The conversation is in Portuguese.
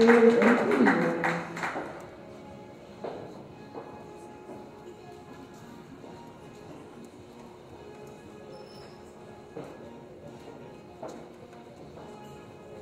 Então,